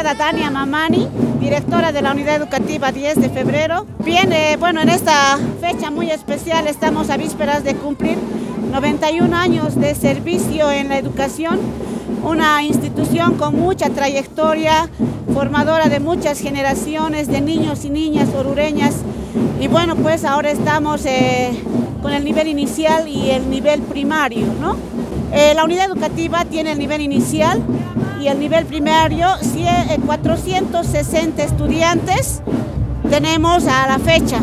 licenciada Dania Mamani, directora de la Unidad Educativa 10 de febrero. Bien, eh, bueno, en esta fecha muy especial estamos a vísperas de cumplir 91 años de servicio en la educación, una institución con mucha trayectoria, formadora de muchas generaciones de niños y niñas orureñas. Y bueno, pues ahora estamos eh, con el nivel inicial y el nivel primario, ¿no? Eh, la unidad educativa tiene el nivel inicial y el nivel primario, 460 estudiantes tenemos a la fecha.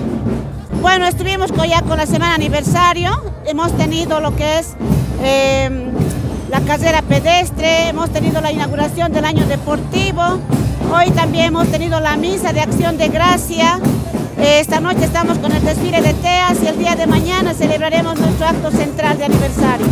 Bueno, estuvimos ya con la semana aniversario, hemos tenido lo que es em, la carrera pedestre, hemos tenido la inauguración del año deportivo, hoy también hemos tenido la misa de acción de gracia, esta noche estamos con el desfile de TEAS y el día de mañana celebraremos nuestro acto central de aniversario.